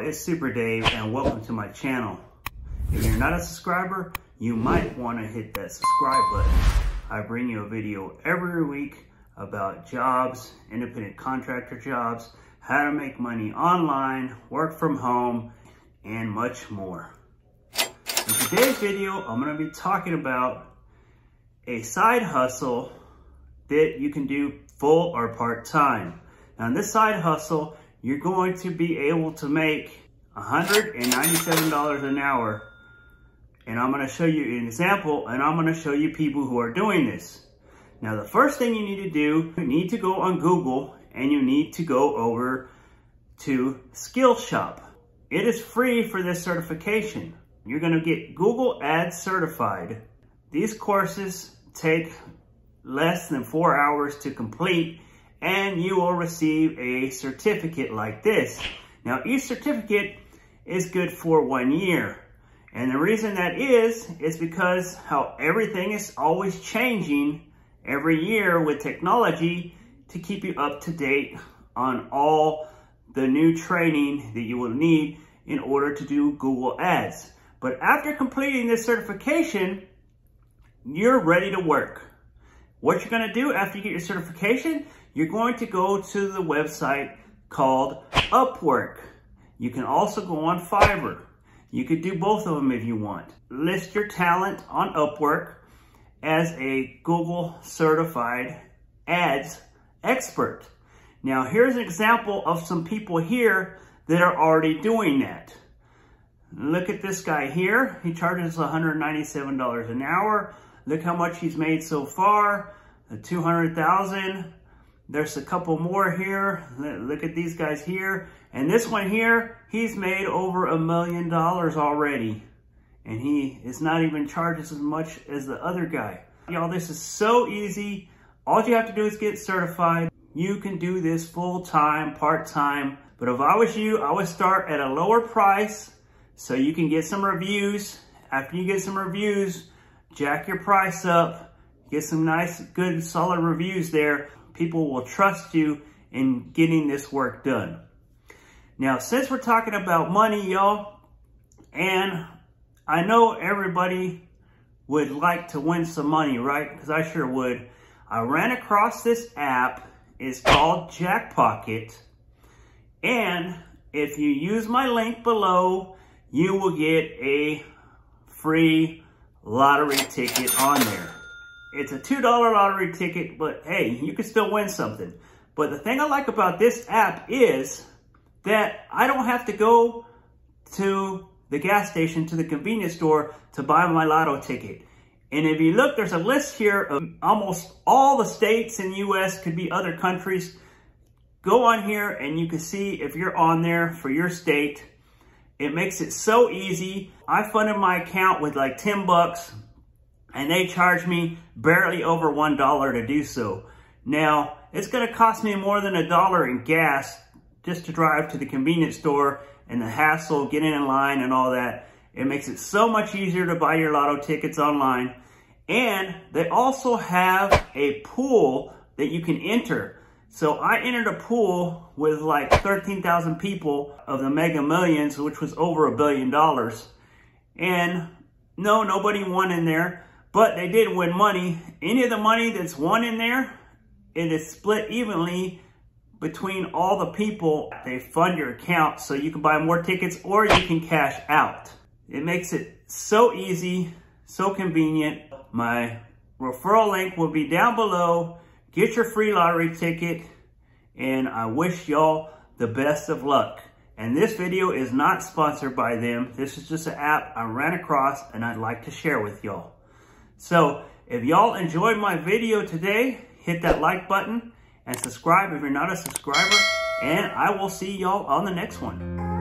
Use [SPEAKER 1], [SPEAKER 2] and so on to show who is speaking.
[SPEAKER 1] It's Super Dave and welcome to my channel. If you're not a subscriber, you might want to hit that subscribe button. I bring you a video every week about jobs, independent contractor jobs, how to make money online, work from home, and much more. In today's video, I'm going to be talking about a side hustle that you can do full or part-time. Now this side hustle, you're going to be able to make $197 an hour. And I'm gonna show you an example and I'm gonna show you people who are doing this. Now the first thing you need to do, you need to go on Google and you need to go over to Skillshop. It is free for this certification. You're gonna get Google Ads certified. These courses take less than four hours to complete and you will receive a certificate like this. Now each certificate is good for one year. And the reason that is, is because how everything is always changing every year with technology to keep you up to date on all the new training that you will need in order to do Google Ads. But after completing this certification, you're ready to work. What you're gonna do after you get your certification, you're going to go to the website called Upwork. You can also go on Fiverr. You could do both of them if you want. List your talent on Upwork as a Google certified ads expert. Now here's an example of some people here that are already doing that. Look at this guy here. He charges $197 an hour. Look how much he's made so far, 200,000. There's a couple more here. Look at these guys here. And this one here, he's made over a million dollars already. And he is not even charges as much as the other guy. Y'all, this is so easy. All you have to do is get certified. You can do this full-time, part-time. But if I was you, I would start at a lower price so you can get some reviews. After you get some reviews, jack your price up, get some nice, good, solid reviews there. People will trust you in getting this work done. Now, since we're talking about money, y'all, and I know everybody would like to win some money, right? Because I sure would. I ran across this app. It's called Jackpocket. And if you use my link below, you will get a free lottery ticket on there. It's a $2 lottery ticket, but hey, you can still win something. But the thing I like about this app is that I don't have to go to the gas station, to the convenience store to buy my lotto ticket. And if you look, there's a list here of almost all the states in the U.S., could be other countries. Go on here and you can see if you're on there for your state. It makes it so easy. I funded my account with like 10 bucks and they charge me barely over $1 to do so. Now, it's gonna cost me more than a dollar in gas just to drive to the convenience store and the hassle, getting in line and all that. It makes it so much easier to buy your lotto tickets online. And they also have a pool that you can enter. So I entered a pool with like 13,000 people of the Mega Millions, which was over a billion dollars. And no, nobody won in there, but they did win money. Any of the money that's won in there, it is split evenly between all the people. They fund your account so you can buy more tickets or you can cash out. It makes it so easy, so convenient. My referral link will be down below. Get your free lottery ticket, and I wish y'all the best of luck. And this video is not sponsored by them. This is just an app I ran across and I'd like to share with y'all. So if y'all enjoyed my video today, hit that like button and subscribe if you're not a subscriber. And I will see y'all on the next one.